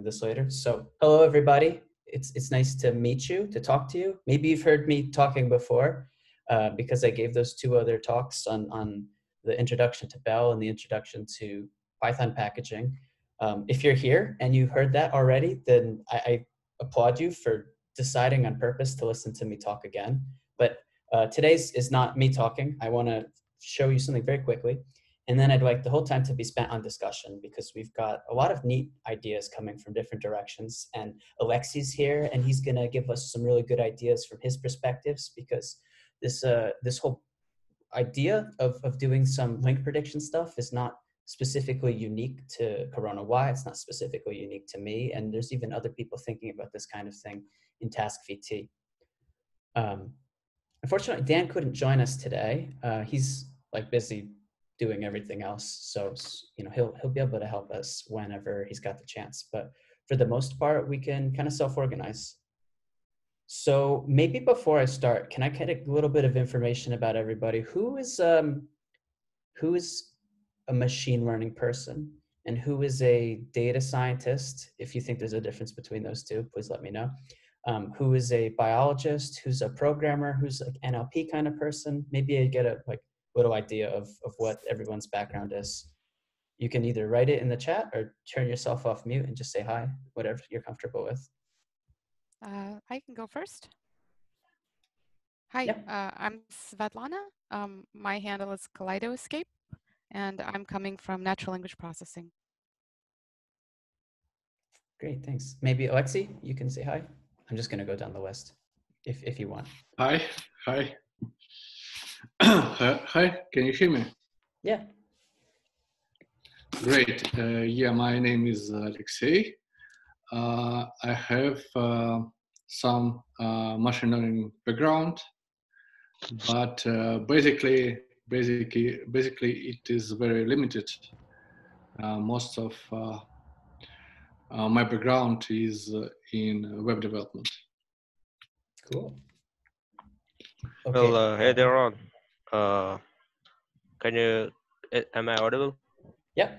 of this later. So, hello everybody. It's it's nice to meet you, to talk to you. Maybe you've heard me talking before, uh, because I gave those two other talks on on the introduction to BEL and the introduction to Python packaging. Um, if you're here and you heard that already, then I, I, applaud you for deciding on purpose to listen to me talk again. But uh, today's is not me talking. I want to show you something very quickly. And then I'd like the whole time to be spent on discussion because we've got a lot of neat ideas coming from different directions. And Alexi's here and he's gonna give us some really good ideas from his perspectives because this uh, this whole idea of, of doing some link prediction stuff is not specifically unique to CoronaWhy. It's not specifically unique to me. And there's even other people thinking about this kind of thing in Task VT. Um, unfortunately, Dan couldn't join us today. Uh, he's like busy doing everything else. So, you know, he'll, he'll be able to help us whenever he's got the chance. But for the most part, we can kind of self-organize. So maybe before I start, can I get a little bit of information about everybody? Who is, um, who is a machine learning person and who is a data scientist? If you think there's a difference between those two, please let me know. Um, who is a biologist, who's a programmer, who's like NLP kind of person. Maybe I get a like little idea of, of what everyone's background is. You can either write it in the chat or turn yourself off mute and just say hi, whatever you're comfortable with. Uh, I can go first. Hi, Yep. uh, I'm Svetlana. Um, my handle is Kaleidoscape, and I'm coming from natural language processing. Great, thanks. Maybe Alexi, you can say hi. I'm just gonna go down the list if, if you want. Hi, hi. Uh, hi, can you hear me? Yeah, Great. Uh, yeah, my name is Alexey. Uh, I have uh, some uh, machine learning background, but uh, basically, basically, basically, it is very limited. Uh, most of uh, uh, my background is uh, in web development. cool. Well, Okay, uh, hey there, on. Uh, can you? Am I audible? Yeah.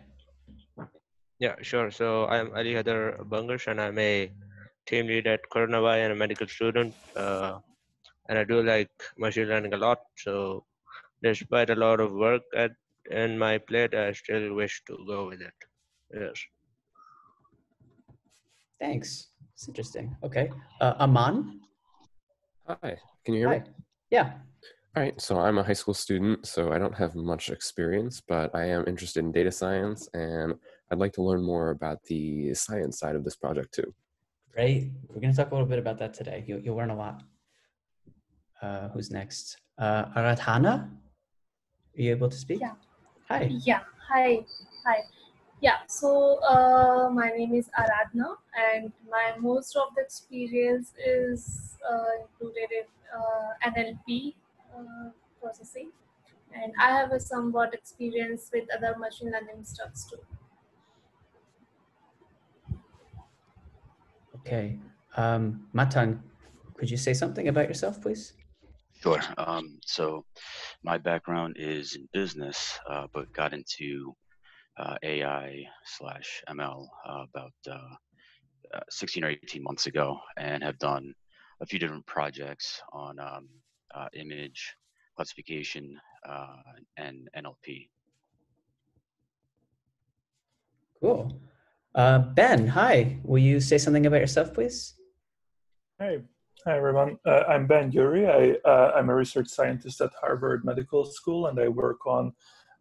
Yeah, sure. So I'm Ali Hadar Bangash, and I'm a team lead at CoronaWhy and a medical student. Uh, and I do like machine learning a lot. So despite a lot of work at in my plate, I still wish to go with it. Yes. thanks. It's interesting. Okay, uh, Aman? Hi, can you hear me? Yeah, All right, so I'm a high school student, so I don't have much experience, but I am interested in data science and I'd like to learn more about the science side of this project too. great. We're gonna talk a little bit about that today. You'll, you'll learn a lot. Uh, who's next? Uh, Aradhana? Are you able to speak? Yeah. Hi. Yeah, hi, hi. Yeah, so uh, my name is Aradhana, and my most of the experience is uh, included in uh, NLP processing, and I have a somewhat experience with other machine learning stuffs too. Okay. Um, Matan, could you say something about yourself, please? Sure. Um, so my background is in business, uh, but got into uh, AI slash ML uh, about uh, uh, 16 or 18 months ago and have done a few different projects on um, image classification uh, and NLP. Cool. Uh, ben, hi. Will you say something about yourself, please? Hi, hi everyone. Uh, I'm Ben Gyori. I, uh, I'm a research scientist at Harvard Medical School, and I work on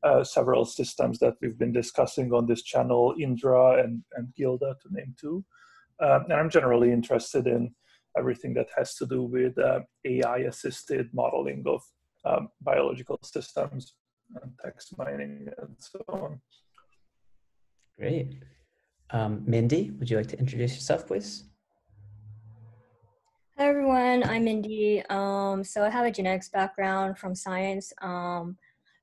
uh, several systems that we've been discussing on this channel, Indra and, and Gilda, to name two. Um, and I'm generally interested in everything that has to do with uh, AI-assisted modeling of um, biological systems and text mining and so on. Great. Um, Mindy, would you like to introduce yourself, please? Hi everyone, I'm Mindy. Um, so I have a genetics background from science. Um,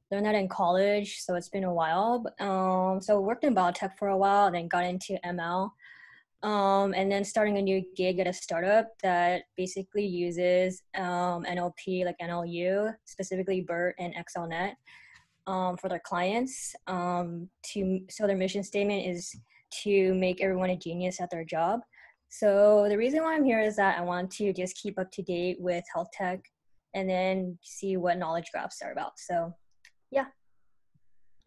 learned that in college, so it's been a while. Um, so worked in biotech for a while, then got into ML, um, and then starting a new gig at a startup that basically uses um, NLP, like NLU, specifically BERT and XLNet, um, for their clients. Um, to so their mission statement is to make everyone a genius at their job. So the reason why I'm here is that I want to just keep up to date with health tech and then see what knowledge graphs are about. So yeah.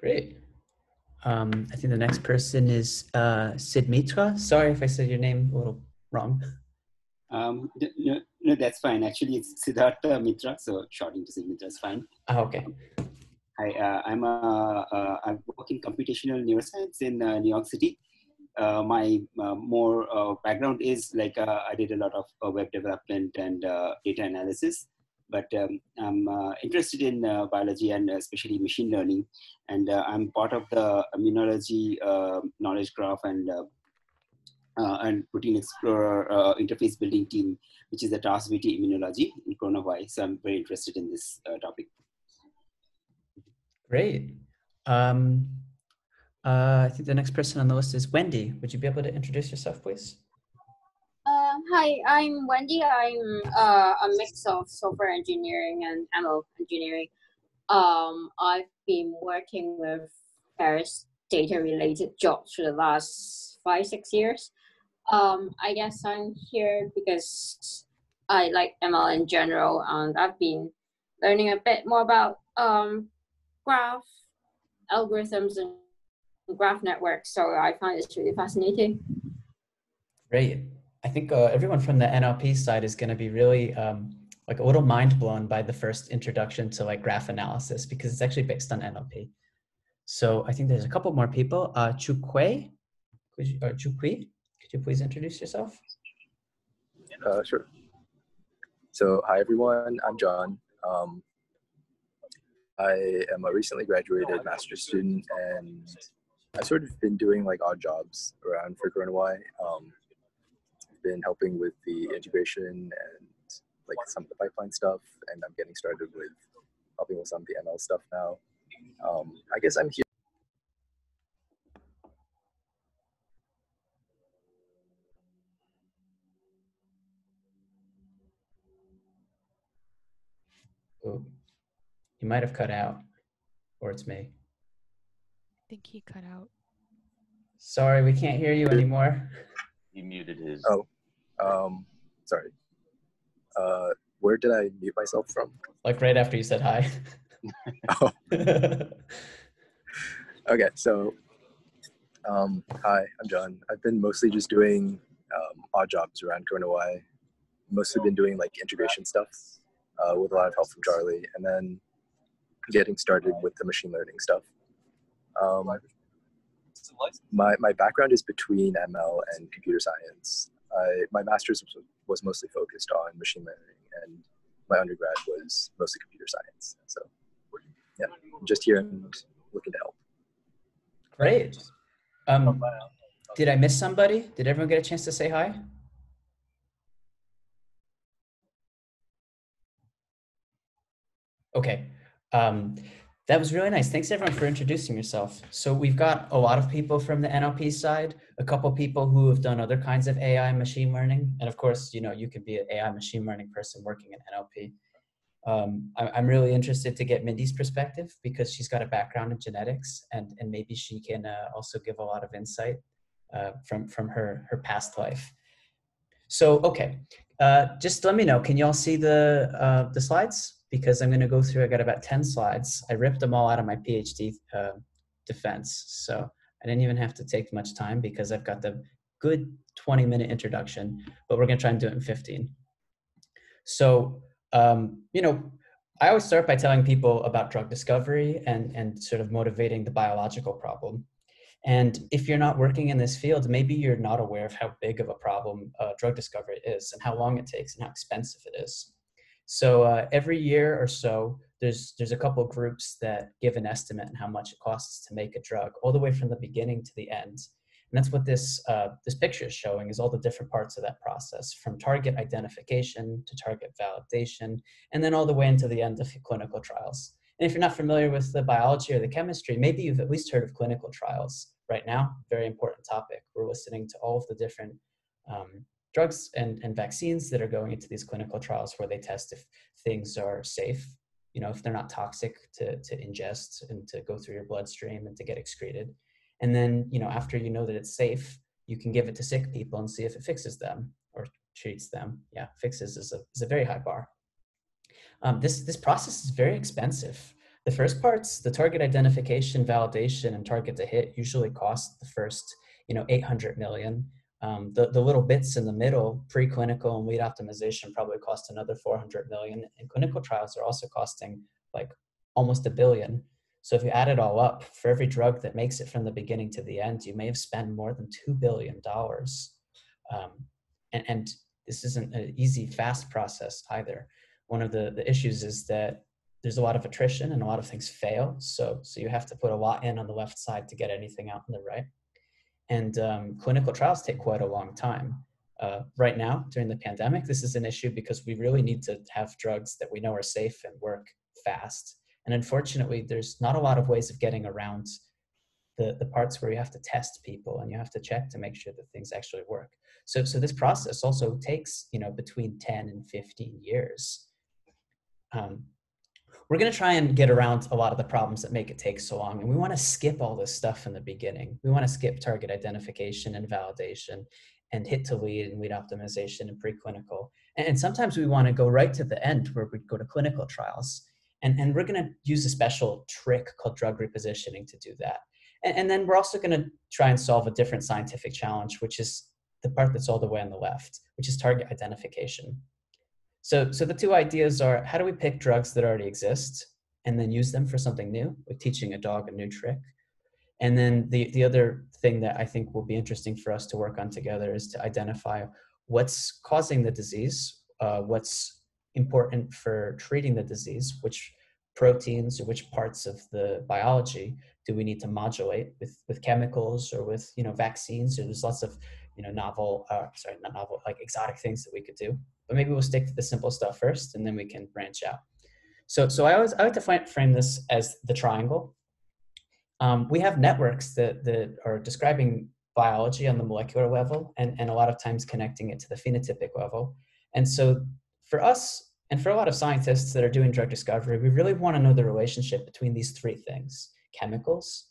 Great. Um, I think the next person is uh, Sid Mitra. Sorry if I said your name a little wrong. Um, no, no, that's fine. Actually, it's Siddhartha Mitra, so shorting to Sid Mitra is fine. Oh, okay. Hi, uh, I'm a, uh, I work in computational neuroscience in uh, New York City. Uh, my uh, more uh, background is like I did a lot of web development and data analysis but um, I'm uh, interested in uh, biology and especially machine learning. And uh, I'm part of the immunology knowledge graph and and protein explorer interface building team, which is the TaskVT immunology in coronavirus. So I'm very interested in this topic. Great. Um, uh, I think the next person on the list is Wendy. Would you be able to introduce yourself, please? Hi, I'm Wendy. I'm uh, a mix of software engineering and ML engineering. Um, I've been working with various data-related jobs for the last five, six years. Um, I guess I'm here because I like ML in general, and I've been learning a bit more about um, graph algorithms and graph networks. So I find this really fascinating. Great. I think uh, everyone from the NLP side is going to be really um, like a little mind blown by the first introduction to like graph analysis because it's actually based on NLP. So I think there's a couple more people. Uh, Kui, could you, or could you please introduce yourself? Uh, sure. So hi everyone, I'm John. Um, I am a recently graduated master's student and I've sort of been doing like odd jobs around for CoronaWhy. Um, been helping with the integration and like some of the pipeline stuff, and I'm getting started with helping with some of the ML stuff now. Um, I guess I'm here. Oh, you might have cut out, or it's me. I think he cut out. Sorry, we can't hear you anymore. He muted his. Oh, um, sorry. Uh, where did I mute myself from? Like right after you said hi. oh. okay, so um, hi, I'm John. I've been mostly just doing um, odd jobs around CoronaWhy. Mostly been doing like integration stuff uh, with a lot of help from Charlie, and then getting started with the machine learning stuff. Um, my, my background is between ML and computer science. I, my master's was, was mostly focused on machine learning, and my undergrad was mostly computer science. So, yeah, I'm just here and looking to help. Great. Um, did I miss somebody? Did everyone get a chance to say hi? Okay. Um, that was really nice. Thanks everyone for introducing yourself. So we've got a lot of people from the NLP side, a couple people who have done other kinds of AI machine learning. And of course, you know, you could be an AI machine learning person working in NLP. Um, I, am really interested to get Mindy's perspective because she's got a background in genetics and, and maybe she can uh, also give a lot of insight uh, from, from her, her past life. So, okay, uh, just let me know, can you all see the, uh, the slides? because I'm going to go through, I got about 10 slides. I ripped them all out of my PhD uh, defense. So I didn't even have to take much time because I've got the good 20 minute introduction, but we're going to try and do it in 15. So, um, you know, I always start by telling people about drug discovery and, and sort of motivating the biological problem. And if you're not working in this field, maybe you're not aware of how big of a problem uh, drug discovery is and how long it takes and how expensive it is. So uh, every year or so, there's there's a couple groups that give an estimate on how much it costs to make a drug, all the way from the beginning to the end. And that's what this uh, this picture is showing: is all the different parts of that process, from target identification to target validation, and then all the way into the end of clinical trials. And if you're not familiar with the biology or the chemistry, maybe you've at least heard of clinical trials. Right now, very important topic. We're listening to all of the different um, drugs and, and vaccines that are going into these clinical trials where they test if things are safe, you know, if they're not toxic to, to ingest and to go through your bloodstream and to get excreted. And then, you know, after you know that it's safe, you can give it to sick people and see if it fixes them or treats them. Yeah, fixes is a, is a very high bar. Um, this, this process is very expensive. The first parts, the target identification, validation, and target to hit usually cost the first, you know, 800 million. Um, the, the little bits in the middle, preclinical and lead optimization probably cost another 400 million. And clinical trials are also costing like almost a billion. So if you add it all up, for every drug that makes it from the beginning to the end, you may have spent more than $2 billion. Um, and, and this isn't an easy, fast process either. One of the, the issues is that there's a lot of attrition and a lot of things fail. So, so you have to put a lot in on the left side to get anything out on the right. And um, clinical trials take quite a long time. Uh, right now, during the pandemic, this is an issue because we really need to have drugs that we know are safe and work fast. And unfortunately, there's not a lot of ways of getting around the, the parts where you have to test people and you have to check to make sure that things actually work. So, so this process also takes, you know, between 10 and 15 years. Um, we're going to try and get around a lot of the problems that make it take so long. And we want to skip all this stuff in the beginning. We want to skip target identification and validation and hit to lead and lead optimization and preclinical. And sometimes we want to go right to the end where we go to clinical trials. And, and we're going to use a special trick called drug repositioning to do that. And, and then we're also going to try and solve a different scientific challenge, which is the part that's all the way on the left, which is target identification. So, so the two ideas are how do we pick drugs that already exist and then use them for something new, like teaching a dog a new trick? And then the, the other thing that I think will be interesting for us to work on together is to identify what's causing the disease, uh, what's important for treating the disease, which proteins or which parts of the biology do we need to modulate with, with chemicals or with you know vaccines. There's lots of you know novel, uh, sorry, not novel, like exotic things that we could do but maybe we'll stick to the simple stuff first and then we can branch out. So, so I always I like to find, frame this as the triangle. Um, we have networks that, that are describing biology on the molecular level and, and a lot of times connecting it to the phenotypic level. And so for us and for a lot of scientists that are doing drug discovery, we really want to know the relationship between these three things, chemicals,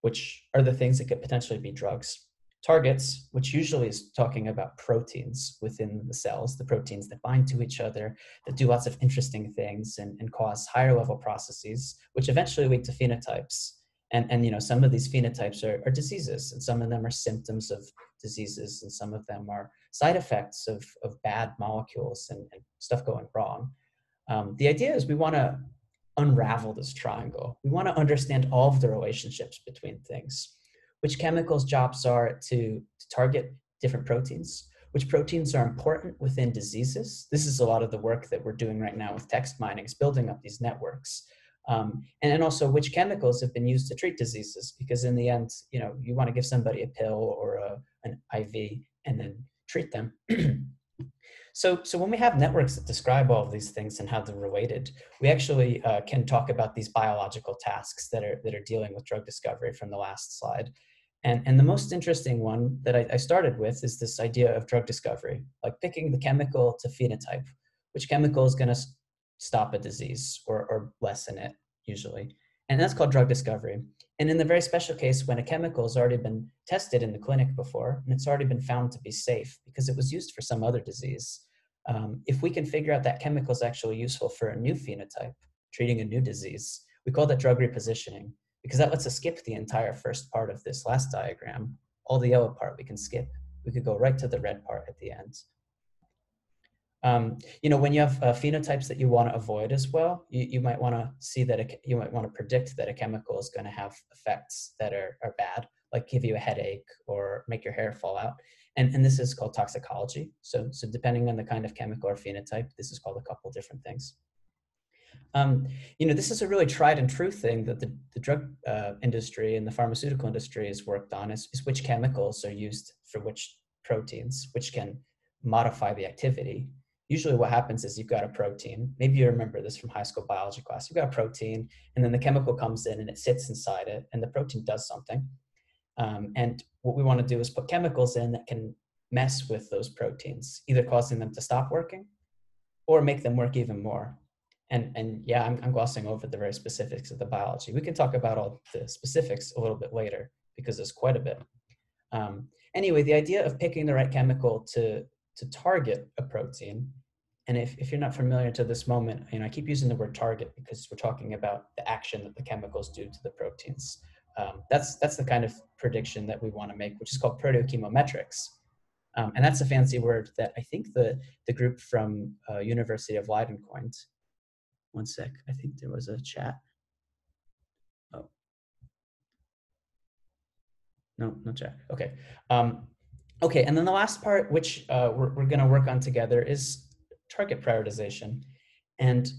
which are the things that could potentially be drugs, targets, which usually is talking about proteins within the cells, the proteins that bind to each other, that do lots of interesting things and, and cause higher level processes, which eventually lead to phenotypes. And, and you know, some of these phenotypes are, are diseases, and some of them are symptoms of diseases, and some of them are side effects of, of bad molecules and, and stuff going wrong. Um, the idea is we want to unravel this triangle. We want to understand all of the relationships between things which chemicals jobs are to, to target different proteins, which proteins are important within diseases. This is a lot of the work that we're doing right now with text mining is building up these networks. Um, and then also which chemicals have been used to treat diseases, because in the end, you know, you want to give somebody a pill or a, an IV and then treat them. So, so when we have networks that describe all of these things and how they're related, we actually uh, can talk about these biological tasks that are that are dealing with drug discovery from the last slide. And, and the most interesting one that I, I started with is this idea of drug discovery, like picking the chemical to phenotype. Which chemical is going to stop a disease or, or lessen it, usually? And that's called drug discovery. And in the very special case when a chemical has already been tested in the clinic before and it's already been found to be safe because it was used for some other disease, um, if we can figure out that chemical is actually useful for a new phenotype, treating a new disease, we call that drug repositioning because that lets us skip the entire first part of this last diagram. All the yellow part we can skip. We could go right to the red part at the end. Um, you know, when you have uh, phenotypes that you want to avoid as well, you, you might want to see that a, you might want to predict that a chemical is going to have effects that are, are bad, like give you a headache or make your hair fall out. And, and this is called toxicology. So, so depending on the kind of chemical or phenotype, this is called a couple different things. Um, you know, this is a really tried and true thing that the, the drug uh, industry and the pharmaceutical industry has worked on is, is which chemicals are used for which proteins, which can modify the activity. Usually what happens is you've got a protein. Maybe you remember this from high school biology class. You've got a protein and then the chemical comes in and it sits inside it and the protein does something. Um, and what we want to do is put chemicals in that can mess with those proteins, either causing them to stop working or make them work even more and and yeah I'm, I'm glossing over the very specifics of the biology we can talk about all the specifics a little bit later because there's quite a bit. Um, anyway, the idea of picking the right chemical to, to target a protein, and if, if you're not familiar to this moment, you know, I keep using the word target because we're talking about the action that the chemicals do to the proteins. Um, that's, that's the kind of prediction that we want to make, which is called proteochemometrics. Um, and that's a fancy word that I think the, the group from uh, University of Leiden coined. One sec, I think there was a chat. Oh. No, no chat, okay. Um, okay, and then the last part, which uh, we're, we're gonna work on together is target prioritization. And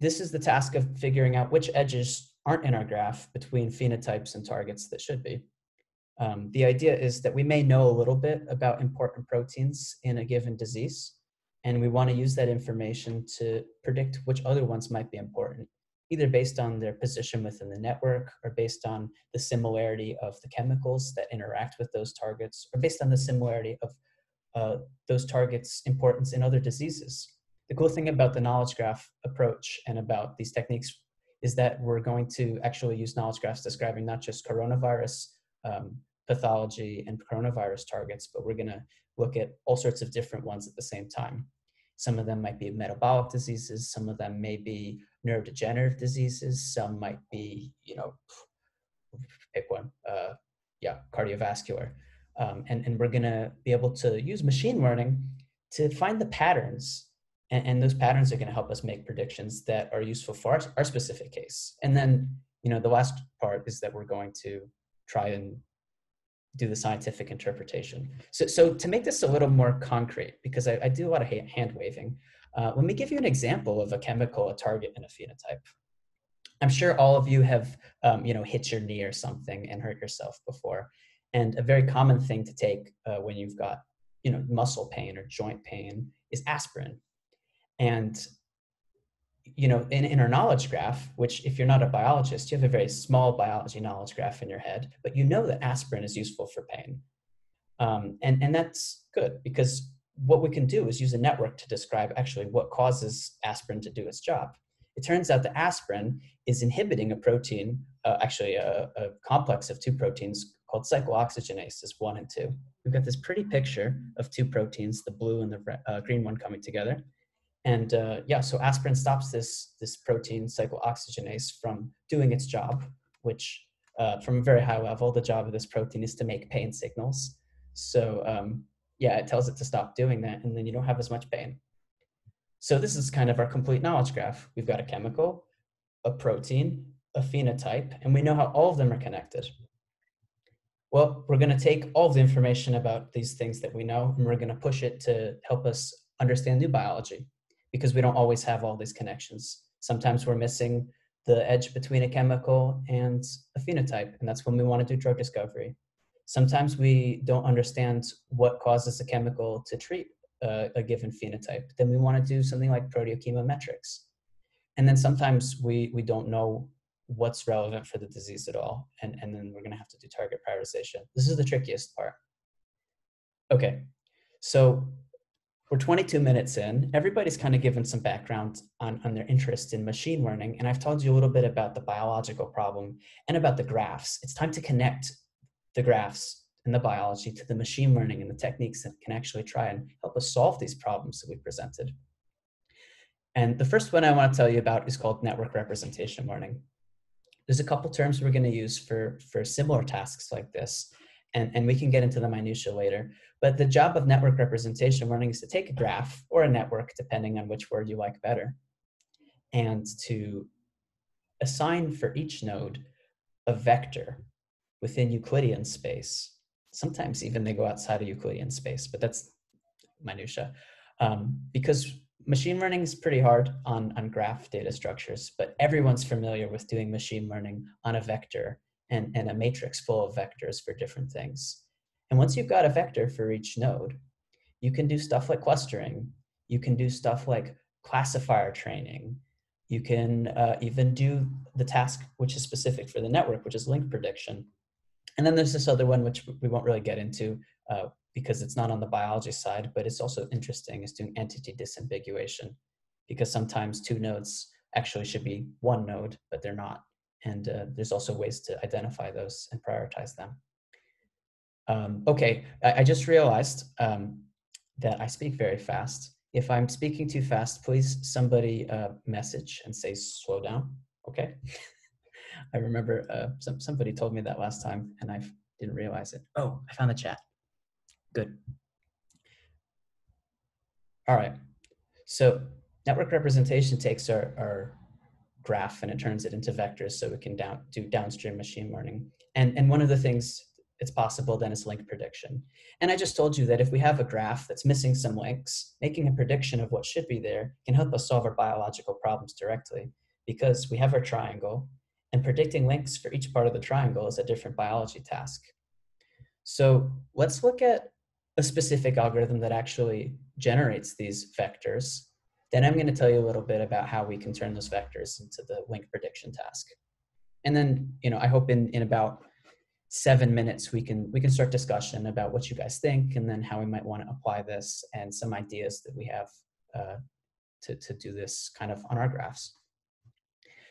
this is the task of figuring out which edges aren't in our graph between phenotypes and targets that should be. Um, the idea is that we may know a little bit about important proteins in a given disease, and we want to use that information to predict which other ones might be important, either based on their position within the network or based on the similarity of the chemicals that interact with those targets, or based on the similarity of uh, those targets' importance in other diseases. The cool thing about the knowledge graph approach and about these techniques is that we're going to actually use knowledge graphs describing not just coronavirus um, pathology and coronavirus targets, but we're going to look at all sorts of different ones at the same time. Some of them might be metabolic diseases, some of them may be neurodegenerative diseases, some might be, you know, pick one, uh, yeah, cardiovascular. Um, and, and we're going to be able to use machine learning to find the patterns and, and those patterns are going to help us make predictions that are useful for our, our specific case and then you know the last part is that we're going to try and do the scientific interpretation. So, so to make this a little more concrete, because I, I do a lot of hand waving, uh, let me give you an example of a chemical, a target, and a phenotype. I'm sure all of you have, um, you know, hit your knee or something and hurt yourself before. And a very common thing to take uh, when you've got, you know, muscle pain or joint pain is aspirin. And you know, in, in our knowledge graph, which if you're not a biologist, you have a very small biology knowledge graph in your head, but you know that aspirin is useful for pain. Um, and, and that's good because what we can do is use a network to describe actually what causes aspirin to do its job. It turns out that aspirin is inhibiting a protein, uh, actually a, a, complex of two proteins called cyclooxygenases 1 and 2. We've got this pretty picture of two proteins, the blue and the uh, green one coming together. And uh, yeah, so aspirin stops this, this protein cyclooxygenase from doing its job, which uh, from a very high level, the job of this protein is to make pain signals. So um, yeah, it tells it to stop doing that and then you don't have as much pain. So this is kind of our complete knowledge graph. We've got a chemical, a protein, a phenotype, and we know how all of them are connected. Well, we're gonna take all the information about these things that we know and we're gonna push it to help us understand new biology because we don't always have all these connections. Sometimes we're missing the edge between a chemical and a phenotype, and that's when we want to do drug discovery. Sometimes we don't understand what causes a chemical to treat uh, a given phenotype. Then we want to do something like proteochemometrics. And then sometimes we, we don't know what's relevant for the disease at all, and, and then we're going to have to do target prioritization. This is the trickiest part. Okay, so we're 22 minutes in. Everybody's kind of given some background on, on their interest in machine learning. And I've told you a little bit about the biological problem and about the graphs. It's time to connect the graphs and the biology to the machine learning and the techniques that can actually try and help us solve these problems that we presented. And the first one I want to tell you about is called network representation learning. There's a couple terms we're going to use for, for similar tasks like this and, and we can get into the minutia later. But the job of network representation learning is to take a graph or a network, depending on which word you like better, and to assign for each node a vector within Euclidean space. Sometimes even they go outside of Euclidean space, but that's minutia. Um, because machine learning is pretty hard on, on graph data structures, but everyone's familiar with doing machine learning on a vector and, and a matrix full of vectors for different things. And once you've got a vector for each node, you can do stuff like clustering. You can do stuff like classifier training. You can uh, even do the task which is specific for the network, which is link prediction. And then there's this other one, which we won't really get into uh, because it's not on the biology side, but it's also interesting, is doing entity disambiguation because sometimes two nodes actually should be one node, but they're not. And uh, there's also ways to identify those and prioritize them. Um, okay, I, I, just realized um, that I speak very fast. If I'm speaking too fast, please somebody uh, message and say slow down, okay? I remember uh, some, somebody told me that last time and I didn't realize it. Oh, I found the chat. Good. All right. So network representation takes our, our graph and it turns it into vectors so we can down, do downstream machine learning. And, and one of the things it's possible then is link prediction. And I just told you that if we have a graph that's missing some links, making a prediction of what should be there can help us solve our biological problems directly because we have our triangle and predicting links for each part of the triangle is a different biology task. So let's look at a specific algorithm that actually generates these vectors. Then I'm going to tell you a little bit about how we can turn those vectors into the link prediction task. And then, you know, I hope in, in about seven minutes we can we can start discussion about what you guys think and then how we might want to apply this and some ideas that we have uh, to, to do this kind of on our graphs.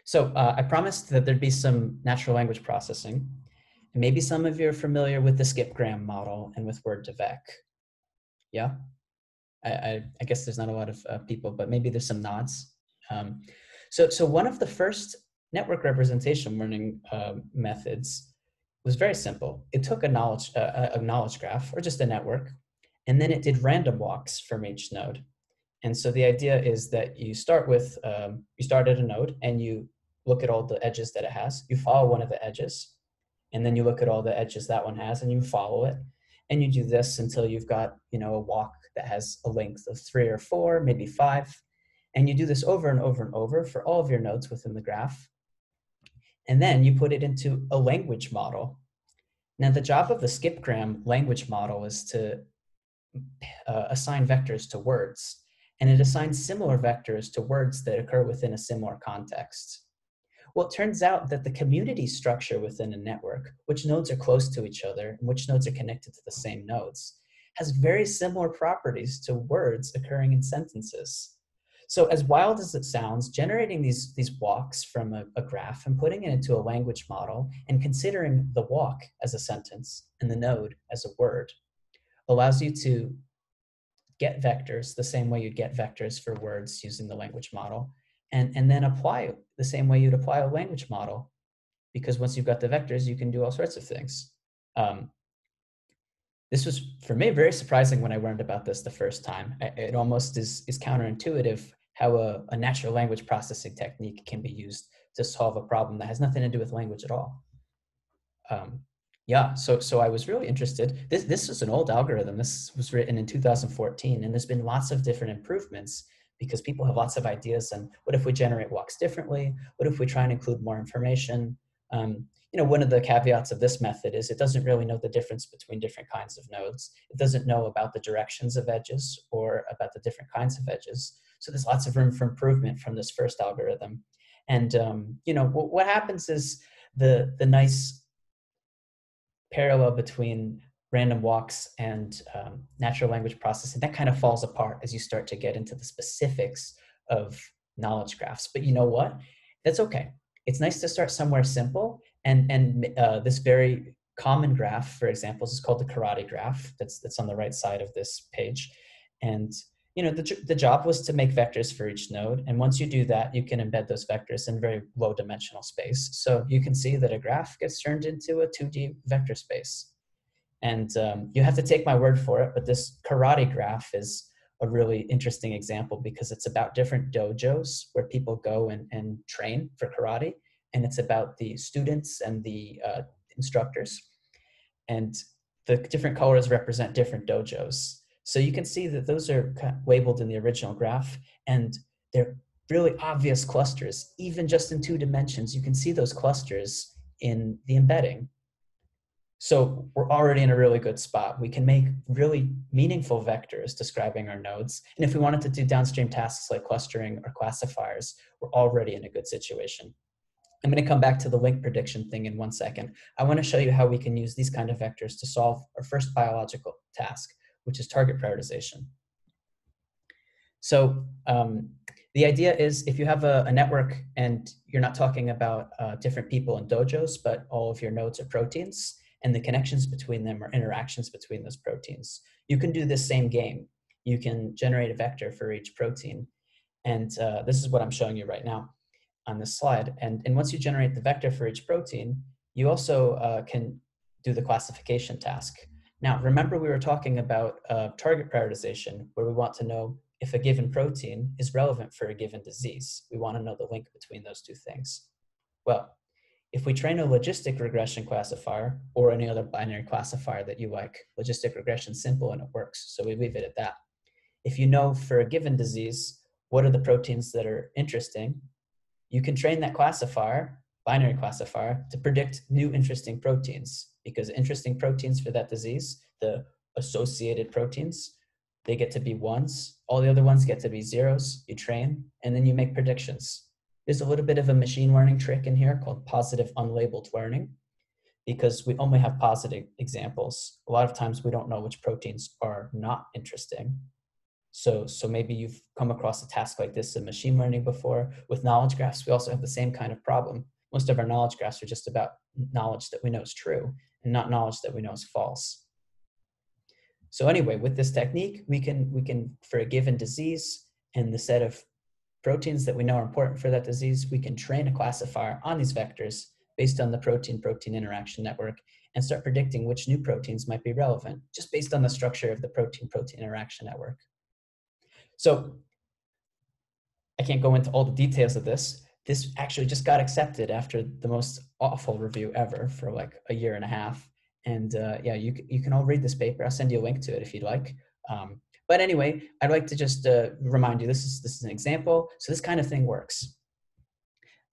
So uh, I promised that there'd be some natural language processing. And maybe some of you are familiar with the skipgram model and with word2vec. Yeah? I, I, I, guess there's not a lot of uh, people, but maybe there's some nods. Um, so, so one of the first network representation learning uh, methods was very simple. It took a knowledge, uh, a knowledge graph or just a network, and then it did random walks from each node. And so the idea is that you start with, um, you start at a node and you look at all the edges that it has. You follow one of the edges, and then you look at all the edges that one has, and you follow it. And you do this until you've got, you know, a walk that has a length of three or four, maybe five. And you do this over and over and over for all of your nodes within the graph. And then you put it into a language model. Now, the job of the skipgram language model is to uh, assign vectors to words, and it assigns similar vectors to words that occur within a similar context. Well, it turns out that the community structure within a network, which nodes are close to each other and which nodes are connected to the same nodes, has very similar properties to words occurring in sentences. So as wild as it sounds, generating these, these walks from a, a graph and putting it into a language model and considering the walk as a sentence and the node as a word allows you to get vectors the same way you'd get vectors for words using the language model and, and then apply the same way you'd apply a language model. Because once you've got the vectors, you can do all sorts of things. Um, this was, for me, very surprising when I learned about this the first time. It almost is, is counterintuitive how a, a natural language processing technique can be used to solve a problem that has nothing to do with language at all. Um, yeah, so so I was really interested. This this is an old algorithm. This was written in 2014, and there's been lots of different improvements because people have lots of ideas and what if we generate walks differently? What if we try and include more information? Um, you know, one of the caveats of this method is it doesn't really know the difference between different kinds of nodes. It doesn't know about the directions of edges or about the different kinds of edges. So there's lots of room for improvement from this first algorithm. And, um, you know, what happens is the, the nice parallel between random walks and um, natural language processing, that kind of falls apart as you start to get into the specifics of knowledge graphs. But you know what? That's okay. It's nice to start somewhere simple. And, and uh, this very common graph, for example, is called the karate graph. That's, that's on the right side of this page. And you know, the, the job was to make vectors for each node. And once you do that, you can embed those vectors in very low dimensional space. So you can see that a graph gets turned into a 2D vector space. And um, you have to take my word for it, but this karate graph is a really interesting example because it's about different dojos where people go and, and train for karate. And it's about the students and the uh, instructors. And the different colors represent different dojos. So you can see that those are labeled in the original graph and they're really obvious clusters. Even just in two dimensions, you can see those clusters in the embedding. So we're already in a really good spot. We can make really meaningful vectors describing our nodes. And if we wanted to do downstream tasks like clustering or classifiers, we're already in a good situation. I'm going to come back to the link prediction thing in one second. I want to show you how we can use these kind of vectors to solve our first biological task, which is target prioritization. So um, the idea is if you have a, a network and you're not talking about uh, different people in dojos, but all of your nodes are proteins and the connections between them are interactions between those proteins, you can do this same game. You can generate a vector for each protein. And uh, this is what I'm showing you right now on this slide. And, and once you generate the vector for each protein, you also uh, can do the classification task. Now, remember we were talking about uh, target prioritization, where we want to know if a given protein is relevant for a given disease. We want to know the link between those two things. Well, if we train a logistic regression classifier or any other binary classifier that you like, logistic regression simple and it works, so we leave it at that. If you know for a given disease, what are the proteins that are interesting, you can train that classifier, binary classifier, to predict new interesting proteins because interesting proteins for that disease, the associated proteins, they get to be ones. All the other ones get to be zeros. You train, and then you make predictions. There's a little bit of a machine learning trick in here called positive unlabeled learning because we only have positive examples. A lot of times we don't know which proteins are not interesting. So, so maybe you've come across a task like this in machine learning before. With knowledge graphs, we also have the same kind of problem. Most of our knowledge graphs are just about knowledge that we know is true and not knowledge that we know is false. So anyway, with this technique, we can, we can, for a given disease and the set of proteins that we know are important for that disease, we can train a classifier on these vectors based on the protein-protein interaction network and start predicting which new proteins might be relevant, just based on the structure of the protein-protein interaction network. So I can't go into all the details of this. This actually just got accepted after the most awful review ever for like a year and a half. And uh, yeah, you, you can all read this paper. I'll send you a link to it if you'd like. Um, but anyway, I'd like to just uh, remind you, this is, this is an example. So this kind of thing works.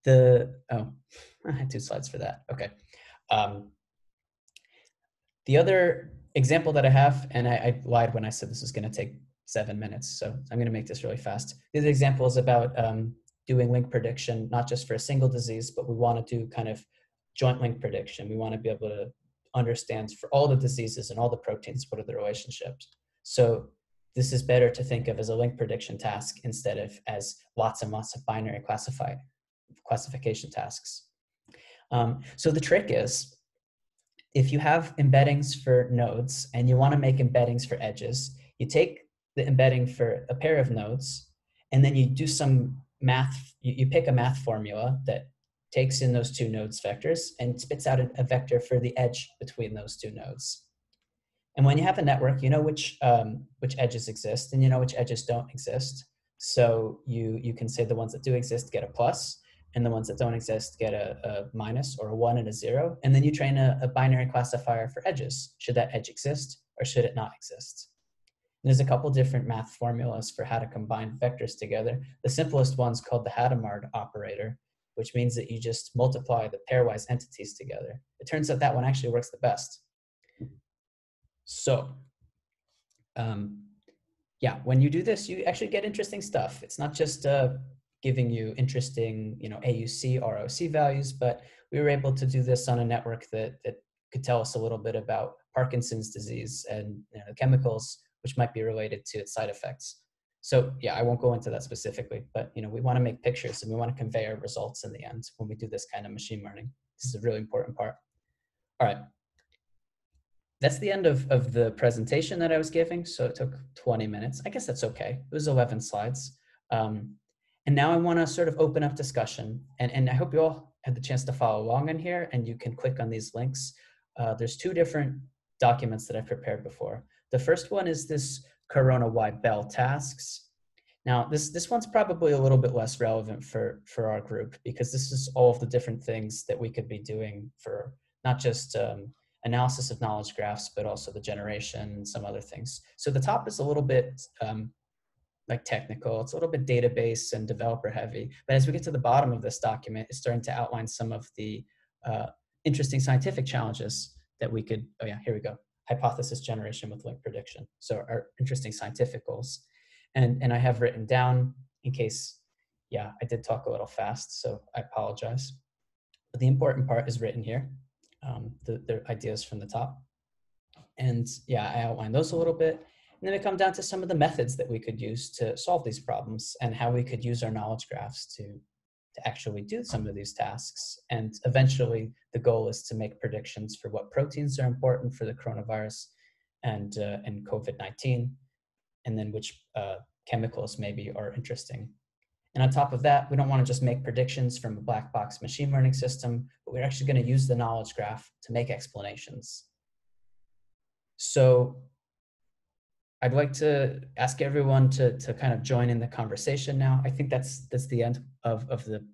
The, oh, I had two slides for that. Okay. Um, the other example that I have, and I, I lied when I said this was gonna take seven minutes, so I'm gonna make this really fast. This example is about um, doing link prediction, not just for a single disease, but we wanna do kind of joint link prediction. We wanna be able to understand for all the diseases and all the proteins, what are the relationships. So this is better to think of as a link prediction task instead of as lots and lots of binary classify, classification tasks. Um, so the trick is, if you have embeddings for nodes and you want to make embeddings for edges, you take the embedding for a pair of nodes and then you do some math, you, you pick a math formula that takes in those two nodes vectors and spits out a, a vector for the edge between those two nodes. And when you have a network, you know which, um, which edges exist and you know which edges don't exist. So you, you can say the ones that do exist get a plus and the ones that don't exist get a, a minus or a one and a zero. And then you train a, a binary classifier for edges. Should that edge exist or should it not exist? And there's a couple different math formulas for how to combine vectors together. The simplest one's called the Hadamard operator, which means that you just multiply the pairwise entities together. It turns out that one actually works the best. So, um, yeah, when you do this, you actually get interesting stuff. It's not just uh, giving you interesting, you know, AUC, ROC values, but we were able to do this on a network that, that could tell us a little bit about Parkinson's disease and you know, chemicals, which might be related to its side effects. So yeah, I won't go into that specifically, but you know, we want to make pictures and we want to convey our results in the end when we do this kind of machine learning. This is a really important part. All right, that's the end of, of the presentation that I was giving. So it took 20 minutes. I guess that's okay. It was 11 slides. Um, and now I want to sort of open up discussion. And, and I hope you all had the chance to follow along in here and you can click on these links. Uh, there's two different documents that I've prepared before. The first one is this CoronaWhy BEL tasks. Now, this, this one's probably a little bit less relevant for, for our group because this is all of the different things that we could be doing for not just um, analysis of knowledge graphs, but also the generation and some other things. So the top is a little bit um, like technical, it's a little bit database and developer heavy. But as we get to the bottom of this document, it's starting to outline some of the uh, interesting scientific challenges that we could, oh yeah, here we go. Hypothesis generation with link prediction. So our interesting scientific goals. And, and I have written down in case, yeah, I did talk a little fast, so I apologize. But the important part is written here um, the, ideas from the top. And yeah, I outlined those a little bit. And then we come down to some of the methods that we could use to solve these problems and how we could use our knowledge graphs to, to actually do some of these tasks. And eventually, the goal is to make predictions for what proteins are important for the coronavirus and, uh, and COVID 19, and then which uh, chemicals maybe are interesting. And on top of that, we don't want to just make predictions from a black box machine learning system, but we're actually going to use the knowledge graph to make explanations. So I'd like to ask everyone to, to kind of join in the conversation now. I think that's that's the end of, of the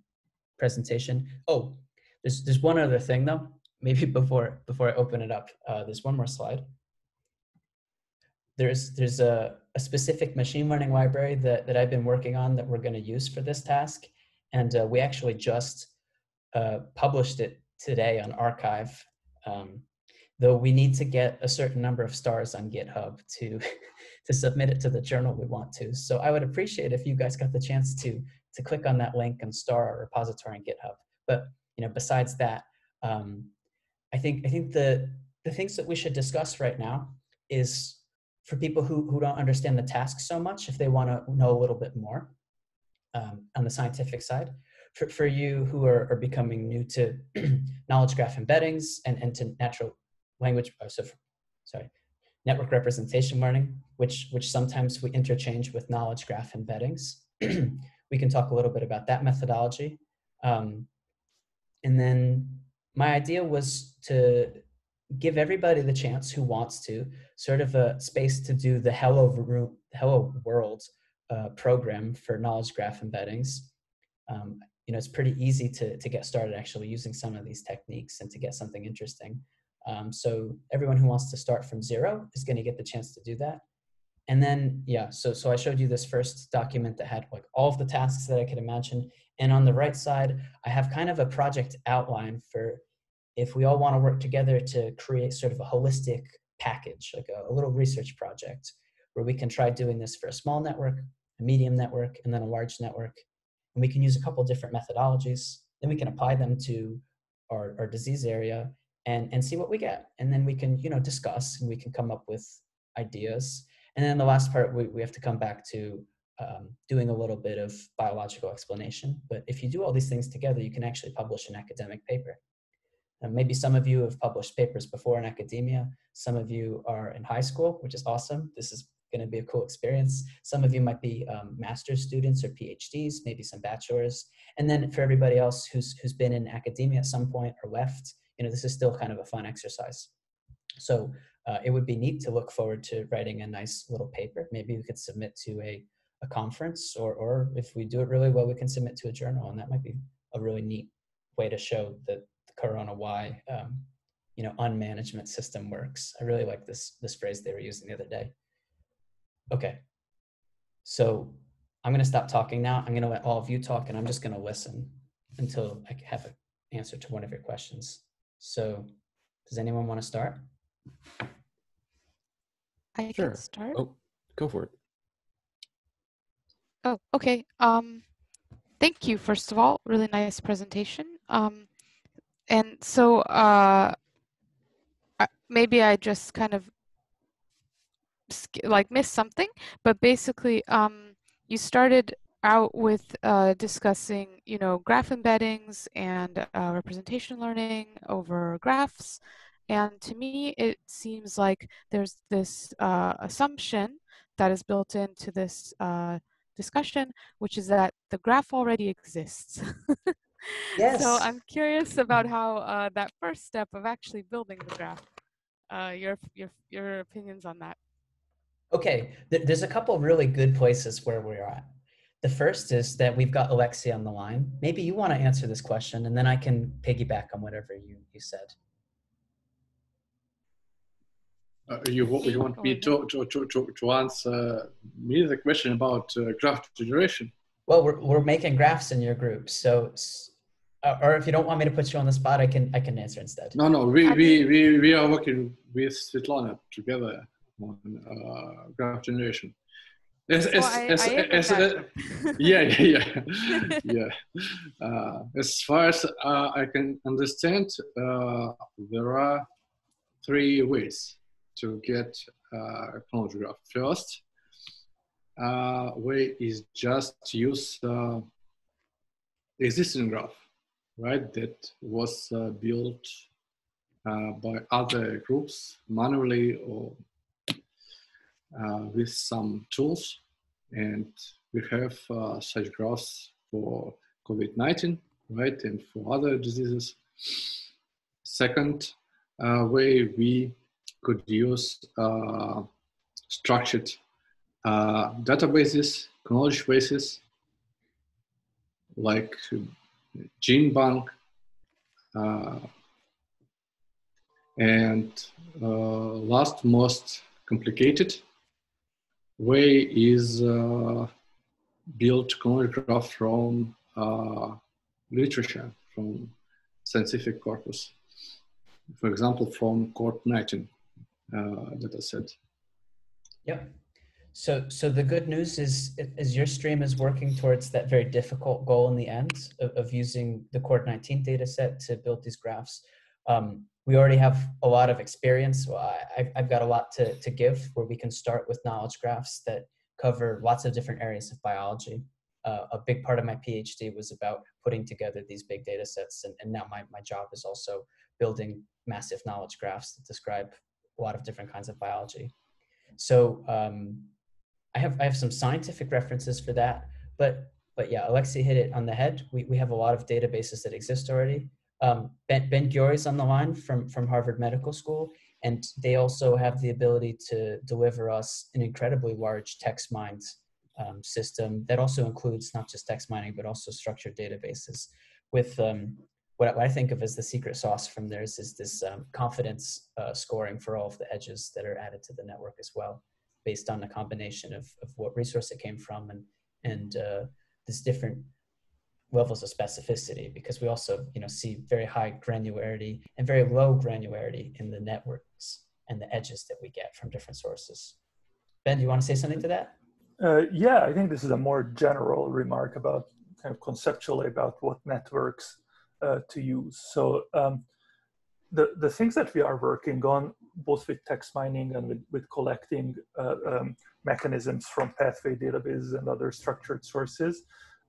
presentation. Oh, there's there's one other thing though. Maybe before before I open it up, uh, there's one more slide. There's there's a, a specific machine learning library that, that I've been working on that we're going to use for this task, and uh, we actually just uh, published it today on arXiv. Um, though we need to get a certain number of stars on GitHub to to submit it to the journal we want to. So I would appreciate if you guys got the chance to to click on that link and star our repository on GitHub. But you know, besides that, um, I think I think the the things that we should discuss right now is for people who who don't understand the task so much, if they want to know a little bit more um, on the scientific side. For, for you who are, are becoming new to knowledge graph embeddings and, and to natural language, oh, so for, sorry, network representation learning, which, which sometimes we interchange with knowledge graph embeddings. we can talk a little bit about that methodology. Um, and then my idea was to give everybody the chance who wants to sort of a space to do the hello, room, hello world uh, program for knowledge graph embeddings. Um, you know, it's pretty easy to, to get started actually using some of these techniques and to get something interesting. Um, so everyone who wants to start from zero is going to get the chance to do that. And then, yeah, so, so I showed you this first document that had like all of the tasks that I could imagine. And on the right side, I have kind of a project outline for if we all want to work together to create sort of a holistic package, like a, a little research project where we can try doing this for a small network, a medium network, and then a large network. And we can use a couple different methodologies. Then we can apply them to our, our disease area and and see what we get and then we can you know discuss and we can come up with ideas and then the last part we, we have to come back to um, doing a little bit of biological explanation but if you do all these things together you can actually publish an academic paper and maybe some of you have published papers before in academia some of you are in high school which is awesome this is going to be a cool experience some of you might be um, master's students or phds maybe some bachelors and then for everybody else who's who's been in academia at some point or left you know, this is still kind of a fun exercise. So uh, it would be neat to look forward to writing a nice little paper. Maybe we could submit to a, a conference or, or if we do it really well, we can submit to a journal and that might be a really neat way to show that the CoronaWhy, um, you know, unmanagement system works. I really like this, this phrase they were using the other day. Okay, so I'm gonna stop talking now. I'm gonna let all of you talk and I'm just gonna listen until I have an answer to one of your questions. So does anyone want to start? I Sure. can start. Oh, go for it. Oh, okay. Um, thank you, first of all. Really nice presentation. Um, and so uh, maybe I just kind of like missed something, but basically, um, you started out with uh, discussing, you know, graph embeddings and uh, representation learning over graphs. And to me, it seems like there's this uh, assumption that is built into this uh, discussion, which is that the graph already exists. Yes. So I'm curious about how uh, that first step of actually building the graph, uh, your your your opinions on that. Okay, there's a couple of really good places where we're at. The first is that we've got Alexia on the line. Maybe you want to answer this question, and then I can piggyback on whatever you, you said. Uh, you, wa- you want me to, to, to, to, to answer me the question about uh, graph generation? Well, we're, we're making graphs in your group, so s- or if you don't want me to put you on the spot, I can I can answer instead. No, no, we, we, we, we are working with Svetlana together on uh, graph generation. As, So as, I- as, I am as, uh, yeah, yeah, yeah. yeah. Uh, as far as uh, I can understand, uh, there are three ways to get uh, a knowledge graph. First uh, way is just use uh, existing graph, right? That was uh, built uh, by other groups manually or uh, with some tools. And we have uh, such graphs for COVID-19, right? And for other diseases. Second uh, way we could use structured databases, knowledge bases, like GenBank, uh, and uh, last most complicated way is uh, build knowledge graph from uh, literature, from scientific corpus. For example, from CORD-19 uh, dataset. Yep. So, so the good news is, is your stream is working towards that very difficult goal in the end of, of using the CORD-19 data set to build these graphs. Um, we already have a lot of experience. Well, I, I've got a lot to, to give where we can start with knowledge graphs that cover lots of different areas of biology. Uh, a big part of my PhD was about putting together these big data sets. And, and now my, my job is also building massive knowledge graphs that describe a lot of different kinds of biology. So um, I have I have some scientific references for that, but but yeah, Alexei hit it on the head. We we have a lot of databases that exist already. Um, ben Ben is on the line from from Harvard Medical School, and they also have the ability to deliver us an incredibly large text mined um, system that also includes not just text mining but also structured databases. With um, what I think of as the secret sauce from theirs is this um, confidence uh, scoring for all of the edges that are added to the network as well based on a combination of, of what resource it came from and and uh, this different levels of specificity because we also you know see very high granularity and very low granularity in the networks and the edges that we get from different sources. Ben, do you want to say something to that? Uh, yeah, I think this is a more general remark about kind of conceptually about what networks uh, to use. So um, the, the things that we are working on, both with text mining and with, with collecting uh, um, mechanisms from pathway databases and other structured sources,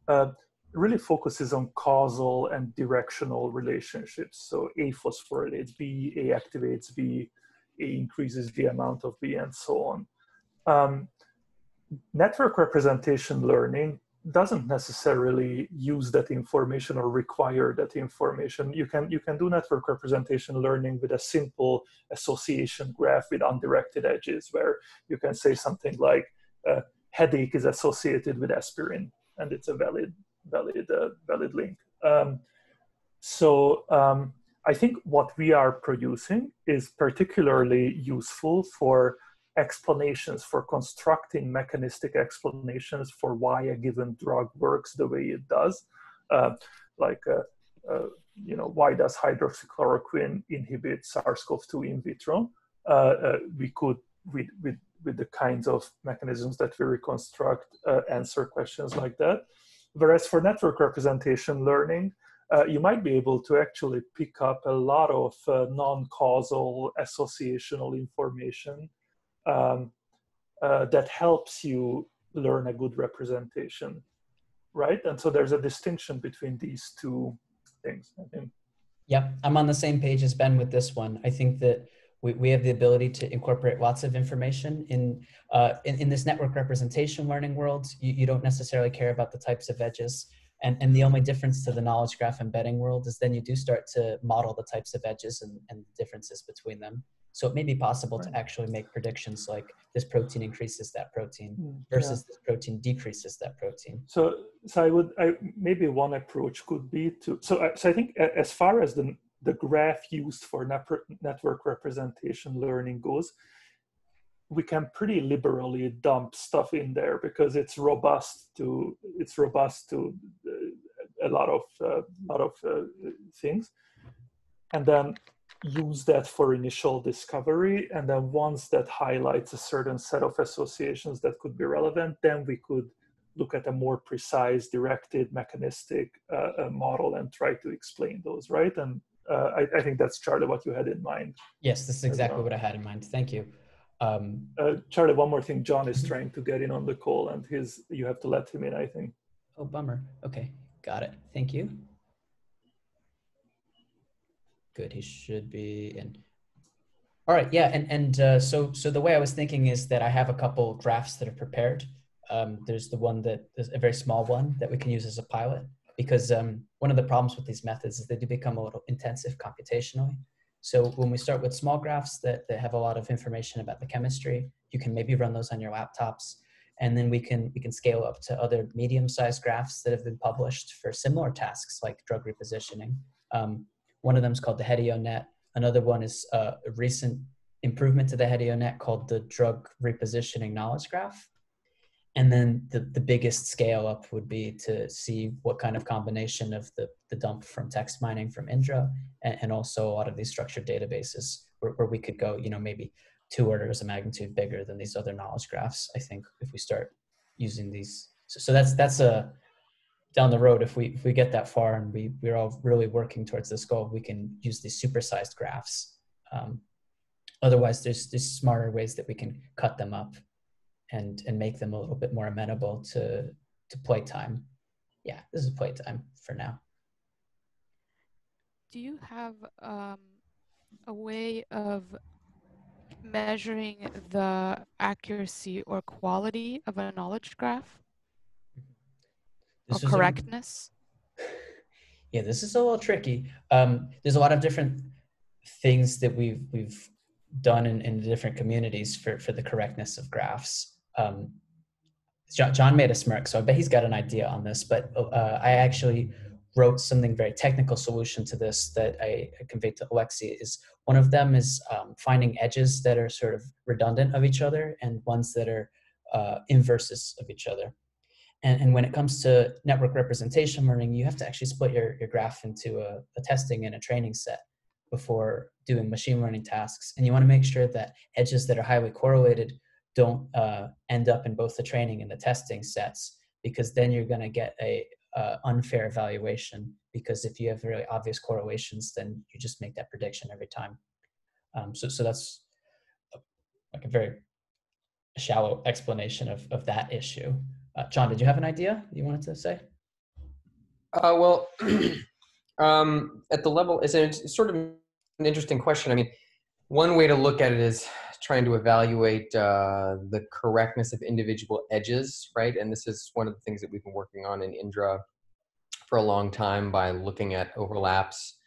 uh, really focuses on causal and directional relationships. So A phosphorylates B, A activates B, A increases the amount of B, and so on. Um, network representation learning doesn't necessarily use that information or require that information. You can, you can do network representation learning with a simple association graph with undirected edges where you can say something like uh, headache is associated with aspirin and it's a valid, valid, uh, valid link. Um, so um, I think what we are producing is particularly useful for explanations for constructing mechanistic explanations for why a given drug works the way it does. Uh, like, uh, uh, you know, why does hydroxychloroquine inhibit SARS-CoV-2 in vitro? Uh, uh, we could, with, with, with the kinds of mechanisms that we reconstruct, uh, answer questions like that. Whereas for network representation learning, uh, you might be able to actually pick up a lot of uh, non-causal associational information um, uh, that helps you learn a good representation, right? And so there's a distinction between these two things. I think. Yeah, I'm on the same page as Ben with this one. I think that we, we have the ability to incorporate lots of information in, uh, in, in this network representation learning world. You, you don't necessarily care about the types of edges. And, and the only difference to the knowledge graph embedding world is then you do start to model the types of edges and, and differences between them. So it may be possible right. to actually make predictions like this protein increases that protein hmm, versus yeah. this protein decreases that protein. So, so I would, I, maybe one approach could be to, so, I, so I think as far as the, the graph used for network representation learning goes, we can pretty liberally dump stuff in there because it's robust to, it's robust to uh, a lot of, uh, lot of uh, things. And then use that for initial discovery. And then once that highlights a certain set of associations that could be relevant, then we could look at a more precise, directed, mechanistic uh, uh, model and try to explain those, right? And uh, I, I, think that's Charlie what you had in mind. Yes, this is exactly well. what I had in mind. Thank you. Um, uh, Charlie, one more thing. John is trying to get in on the call, and his you have to let him in. I think. Oh, bummer. Okay, got it. Thank you. Good. He should be in. All right. Yeah. And and uh, so so the way I was thinking is that I have a couple graphs that are prepared. Um, there's the one that is a very small one that we can use as a pilot because um, one of the problems with these methods is they do become a little intensive computationally. So when we start with small graphs that, that have a lot of information about the chemistry, you can maybe run those on your laptops. And then we can, we can scale up to other medium-sized graphs that have been published for similar tasks like drug repositioning. Um, one of them is called the Hetionet. Another one is uh, a recent improvement to the Hetionet called the drug repositioning knowledge graph and then the, the biggest scale up would be to see what kind of combination of the, the dump from text mining from Indra and, and also a lot of these structured databases where, where we could go, you know, maybe two orders of magnitude bigger than these other knowledge graphs, I think, if we start using these. So, so that's, that's a, down the road, if we, if we get that far and we, we're all really working towards this goal, we can use these supersized graphs. Um, otherwise, there's, there's smarter ways that we can cut them up and and make them a little bit more amenable to to playtime. Yeah, this is playtime for now. Do you have um, a way of measuring the accuracy or quality of a knowledge graph this or correctness? A, yeah, this is a little tricky. Um, there's a lot of different things that we've we've done in, in different communities for, for the correctness of graphs um, John, John, made a smirk, so I bet he's got an idea on this. But uh, I actually wrote something very technical solution to this that I, I conveyed to Alexi. Is one of them is um, finding edges that are sort of redundant of each other and ones that are uh, inverses of each other. And, and, when it comes to network representation learning, you have to actually split your, your graph into a, a testing and a training set before doing machine learning tasks. And you want to make sure that edges that are highly correlated don't uh, end up in both the training and the testing sets because then you're going to get a uh, unfair evaluation because if you have really obvious correlations then you just make that prediction every time um, so, so that's like a very shallow explanation of, of that issue uh, john did you have an idea you wanted to say uh, well um, at the level it's, a, it's sort of an interesting question i mean one way to look at it is trying to evaluate uh, the correctness of individual edges, right? And this is one of the things that we've been working on in Indra for a long time by looking at overlaps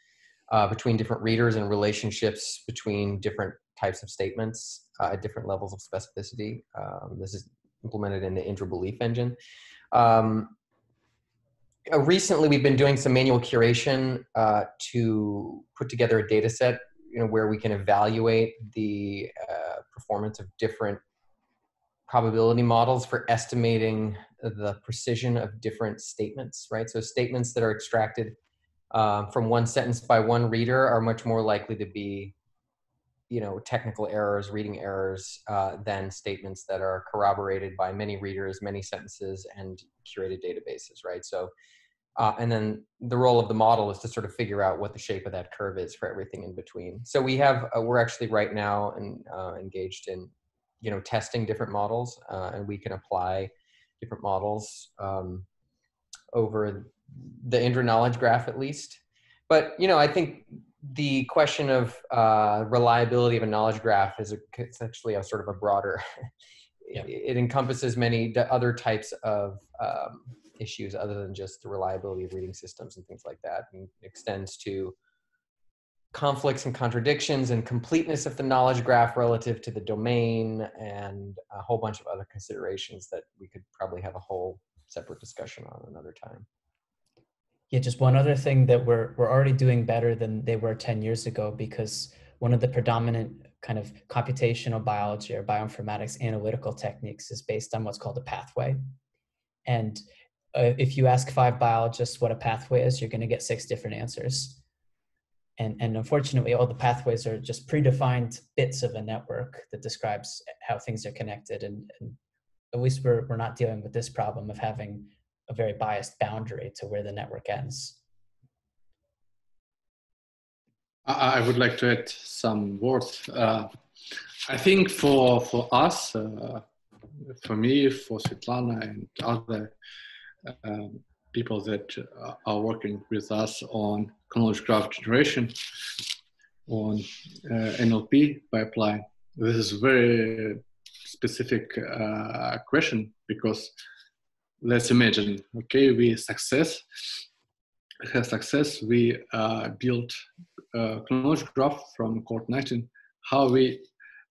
uh, between different readers and relationships between different types of statements uh, at different levels of specificity. Um, this is implemented in the Indra belief engine. Um, uh, recently, we've been doing some manual curation uh, to put together a data set you know where we can evaluate the uh, performance of different probability models for estimating the precision of different statements right so statements that are extracted um, from one sentence by one reader are much more likely to be you know technical errors reading errors uh, than statements that are corroborated by many readers many sentences and curated databases right so uh, and then the role of the model is to sort of figure out what the shape of that curve is for everything in between. So we have, uh, we're actually right now and uh, engaged in, you know, testing different models, uh, and we can apply different models um, over the Indra knowledge graph at least. But you know, I think the question of uh, reliability of a knowledge graph is a, it's a sort of a broader. yeah. It encompasses many other types of um, issues other than just the reliability of reading systems and things like that and extends to conflicts and contradictions and completeness of the knowledge graph relative to the domain and a whole bunch of other considerations that we could probably have a whole separate discussion on another time. Yeah, just one other thing that we're we're already doing better than they were 10 years ago because one of the predominant kind of computational biology or bioinformatics analytical techniques is based on what's called a pathway. And uh, if you ask five biologists what a pathway is, you're going to get six different answers. And, and unfortunately, all the pathways are just predefined bits of a network that describes how things are connected. And, and at least we're, we're not dealing with this problem of having a very biased boundary to where the network ends. I, would like to add some words. Uh, I think for for us, uh, for me, for Svetlana and other um, people that are working with us on knowledge graph generation, on uh, NLP pipeline, this is very specific uh, question because let's imagine, okay, we success, have success, we uh, built a knowledge graph from CORD-19, how we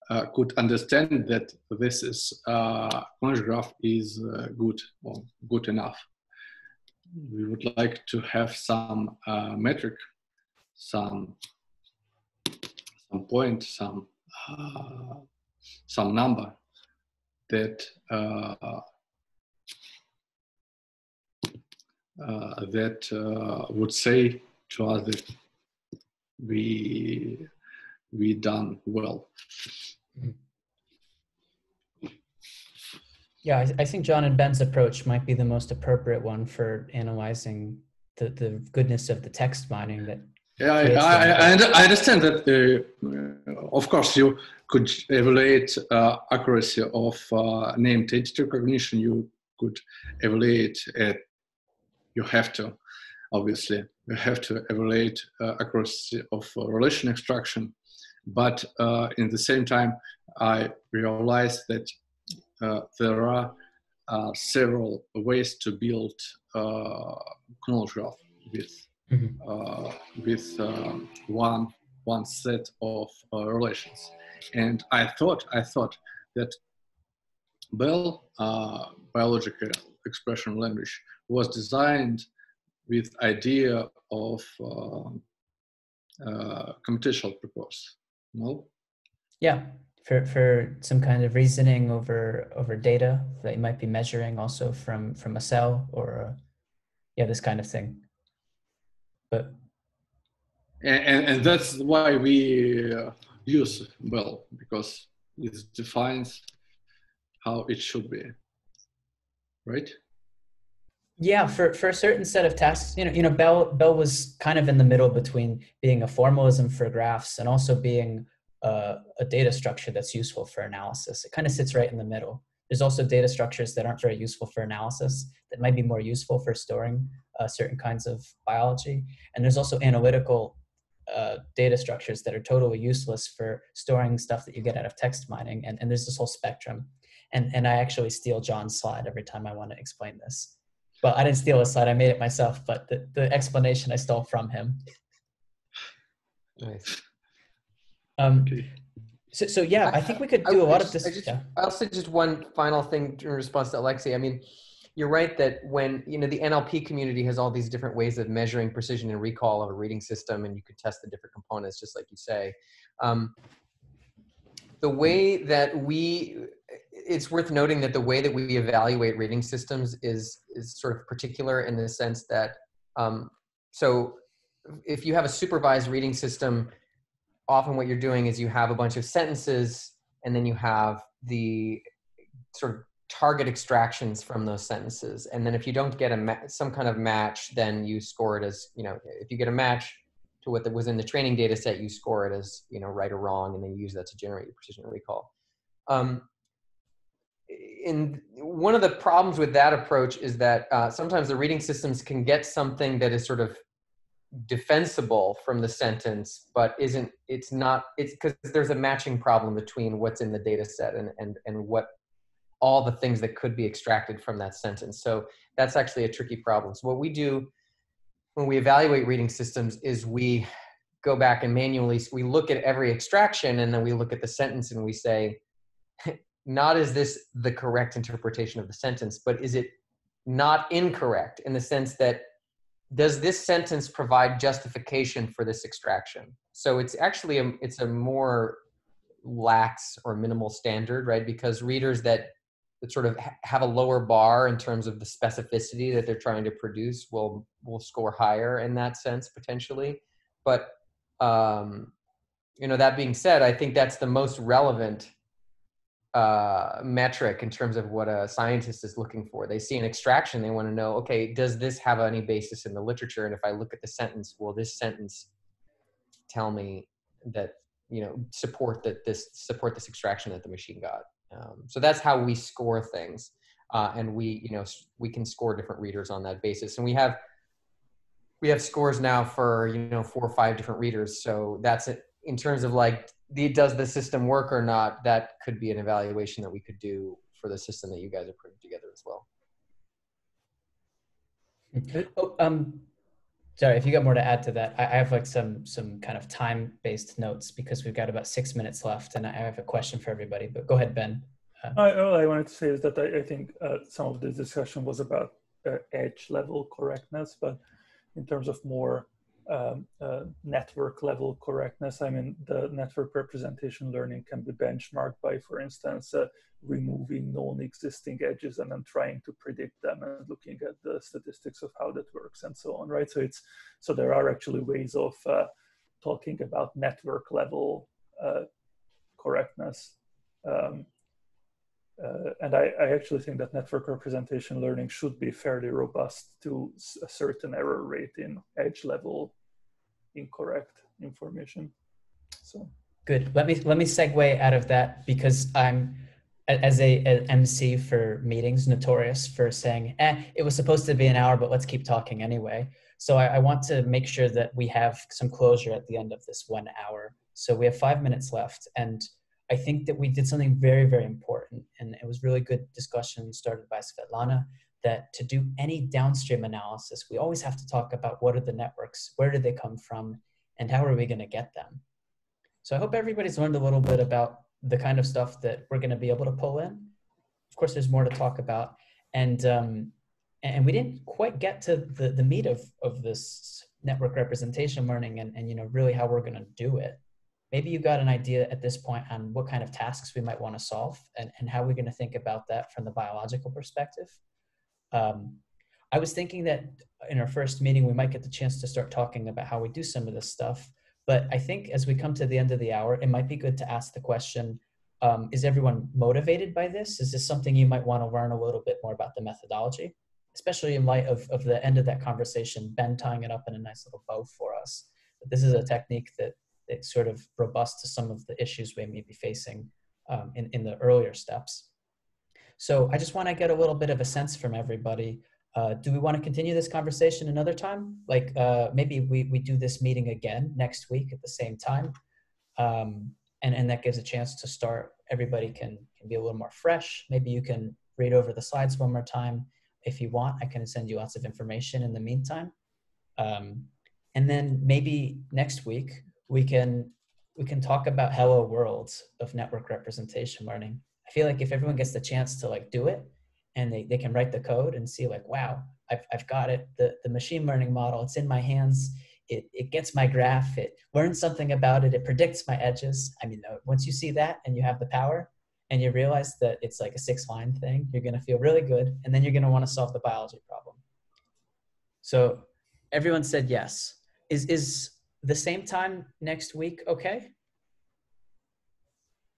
uh, could understand that this is uh, graph is uh, good or good enough. We would like to have some uh, metric, some some point, some uh, some number that uh, uh, that uh, would say to us that we we done well. Yeah, I, I think John and Ben's approach might be the most appropriate one for analyzing the, the goodness of the text mining that Yeah, I, I, I, understand that. Uh, of course, you could evaluate uh, accuracy of uh, named entity recognition. You could evaluate it. You have to, obviously, you have to evaluate uh, accuracy of uh, relation extraction. But uh, in the same time, I realized that uh, there are uh, several ways to build uh, knowledge graph with uh, with um, one one set of uh, relations. And I thought I thought that BEL uh, biological expression language was designed with idea of uh, uh, computational purpose. No, Yeah, for for some kind of reasoning over over data that you might be measuring also from from a cell or a, yeah this kind of thing. But and, and, and that's why we uh, use well because it defines how it should be, right? Yeah, for, for a certain set of tasks, you know, you know, BEL BEL was kind of in the middle between being a formalism for graphs and also being a, a data structure that's useful for analysis. It kind of sits right in the middle. There's also data structures that aren't very useful for analysis that might be more useful for storing uh, certain kinds of biology. And there's also analytical uh, data structures that are totally useless for storing stuff that you get out of text mining. And, and there's this whole spectrum. And, and I actually steal John's slide every time I want to explain this well i didn't steal his slide i made it myself but the, the explanation i stole from him Nice. um so, so yeah i think we could do a I lot of just- this I just, yeah. I'll say just one final thing in response to Alexei. I mean, you're right that when you know the NLP community has all these different ways of measuring precision and recall of a reading system, and you could test the different components, just like you say. Um, the way that we, it's worth noting that the way that we evaluate reading systems is is sort of particular in the sense that, um, so if you have a supervised reading system, often what you're doing is you have a bunch of sentences and then you have the sort of target extractions from those sentences. And then if you don't get a ma- some kind of match then you score it as you know if you get a match to what was in the training data set you score it as you know right or wrong and then you use that to generate your precision recall. Um, in one of the problems with that approach is that uh, sometimes the reading systems can get something that is sort of defensible from the sentence but isn't it's not it's because there's a matching problem between what's in the data set and and and what all the things that could be extracted from that sentence. So that's actually a tricky problem. So what we do when we evaluate reading systems is we go back and manually we look at every extraction and then we look at the sentence and we say not is this the correct interpretation of the sentence but is it not incorrect in the sense that does this sentence provide justification for this extraction? So it's actually a, it's a more lax or minimal standard right? Because readers that, that sort of have a lower bar in terms of the specificity that they're trying to produce will will score higher in that sense potentially. But um, you know that being said i think that's the most relevant uh, metric in terms of what a scientist is looking for. They see an extraction, they want to know, okay, does this have any basis in the literature? And if I look at the sentence, will this sentence tell me that you know support that this support this extraction that the machine got. Um, so that's how we score things, uh, and we you know we can score different readers on that basis, and we have we have scores now for you know four or five different readers. So that's it in terms of like the, does the system work or not. That could be an evaluation that we could do for the system that you guys are putting together as well. Oh, um, sorry, if you got more to add to that, I, I have like some some kind of time-based notes because we've got about six minutes left, and I have a question for everybody. But go ahead, Ben. Uh, I, all I wanted to say is that I, I think uh, some of the discussion was about uh, edge level correctness, but in terms of more um, uh, network level correctness. I mean, the network representation learning can be benchmarked by, for instance, uh, removing known existing edges and then trying to predict them and looking at the statistics of how that works and so on, right? So it's so there are actually ways of uh, talking about network level uh, correctness. Um, uh, and I, I, actually think that network representation learning should be fairly robust to a certain error rate in edge level incorrect information. So good. Let me let me segue out of that because I'm as a an MC for meetings notorious for saying, "eh, it was supposed to be an hour, but let's keep talking anyway." So I, I want to make sure that we have some closure at the end of this one hour. So we have five minutes left, and I think that we did something very, very important, and it was really good discussion started by Svetlana. That to do any downstream analysis, we always have to talk about what are the networks, where do they come from, and how are we going to get them. So I hope everybody's learned a little bit about the kind of stuff that we're going to be able to pull in. Of course, there's more to talk about, and um, and we didn't quite get to the the meat of of this network representation learning, and and you know really how we're going to do it maybe you got an idea at this point on what kind of tasks we might want to solve and, and how we're going to think about that from the biological perspective. Um, I was thinking that in our first meeting, we might get the chance to start talking about how we do some of this stuff. But I think as we come to the end of the hour, it might be good to ask the question, um, is everyone motivated by this? Is this something you might want to learn a little bit more about the methodology? Especially in light of, of the end of that conversation, Ben tying it up in a nice little bow for us. This is a technique that it's sort of robust to some of the issues we may be facing um, in, in the earlier steps. So I just want to get a little bit of a sense from everybody. Uh, do we want to continue this conversation another time? Like uh, maybe we, we do this meeting again next week at the same time. Um, and, and that gives a chance to start, everybody can, can be a little more fresh. Maybe you can read over the slides one more time. If you want, I can send you lots of information in the meantime. Um, and then maybe next week, we can we can talk about hello worlds of network representation learning. I feel like if everyone gets the chance to like do it and they, they can write the code and see like wow I've, I've got it. The, the machine learning model it's in my hands. It, it gets my graph. It learns something about it. It predicts my edges. I mean uh, once you see that and you have the power and you realize that it's like a six line thing you're going to feel really good and then you're going to want to solve the biology problem. So everyone said yes. Is is the same time next week, okay?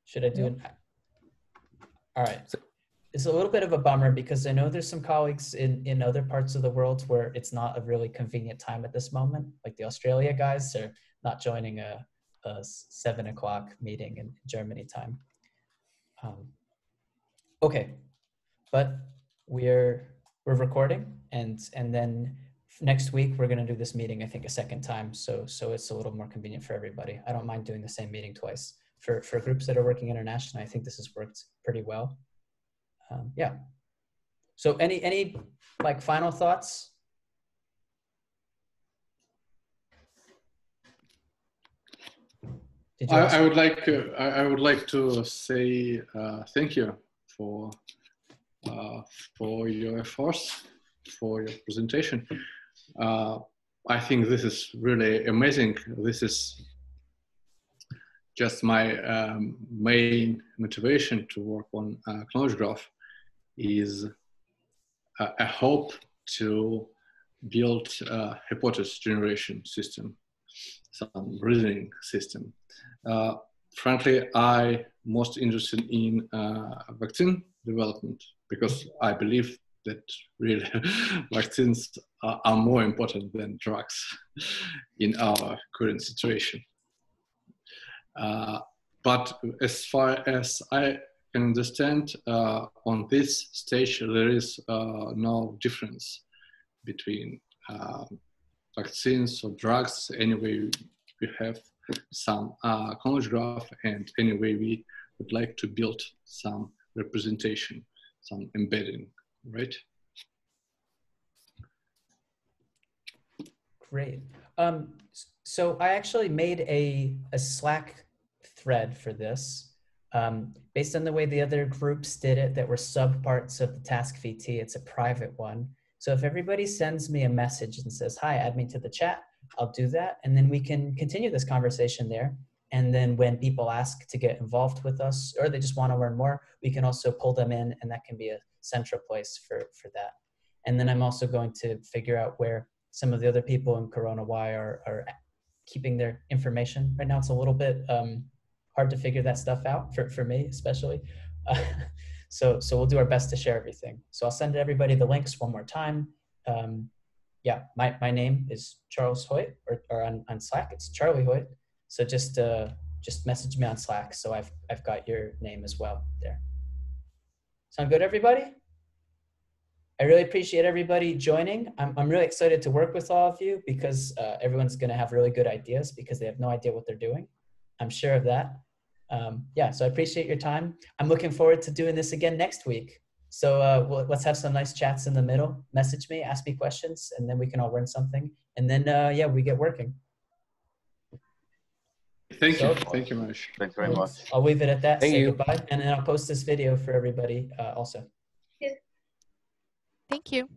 Should I do it? All right. It's a little bit of a bummer because I know there's some colleagues in, in other parts of the world where it's not a really convenient time at this moment. Like the Australia guys are not joining a, a seven o'clock meeting in Germany time. Um, okay, but we're we're recording and and then next week we're going to do this meeting i think a second time so so it's a little more convenient for everybody. I don't mind doing the same meeting twice. For for groups that are working internationally i think this has worked pretty well. Um, yeah. So any any like final thoughts? I, I, would like uh, I, I, would like to say uh, thank you for uh, for your efforts for your presentation uh, I think this is really amazing. This is just my um, main motivation to work on uh, knowledge graph is a, a, hope to build a hypothesis generation system, some reasoning system. Uh, frankly, I most interested in uh, vaccine development because I believe that really vaccines are, are, more important than drugs in our current situation. Uh, but as far as I can understand, uh, on this stage, there is uh, no difference between um, vaccines or drugs. Anyway, we have some uh, knowledge graph and anyway, we would like to build some representation, some embedding, right? Great. Um, so I actually made a, a Slack thread for this. Um, based on the way the other groups did it that were subparts of the task VT, it's a private one. So if everybody sends me a message and says, hi, add me to the chat, I'll do that. And then we can continue this conversation there. And then when people ask to get involved with us or they just want to learn more, we can also pull them in and that can be a central place for, for that. And then I'm also going to figure out where some of the other people in CoronaWhy are, are keeping their information. Right now it's a little bit um, hard to figure that stuff out for, for me, especially. Uh, so, so we'll do our best to share everything. So I'll send everybody the links one more time. Um, yeah, my, my name is Charles Hoyt, or, or on, on Slack, it's Charlie Hoyt. So just uh, just message me on Slack. So I've I've got your name as well there. Sound good, everybody? I really appreciate everybody joining. I'm I'm really excited to work with all of you because uh, everyone's going to have really good ideas because they have no idea what they're doing. I'm sure of that. Um, yeah, so I appreciate your time. I'm looking forward to doing this again next week. So uh, we'll, let's have some nice chats in the middle. Message me, ask me questions, and then we can all learn something. And then, uh, yeah, we get working. Thank So- you. Thank you, Manish. Thanks very much. I'll leave it at that. Thank Say you. goodbye, and then I'll post this video for everybody uh, also. Thank you.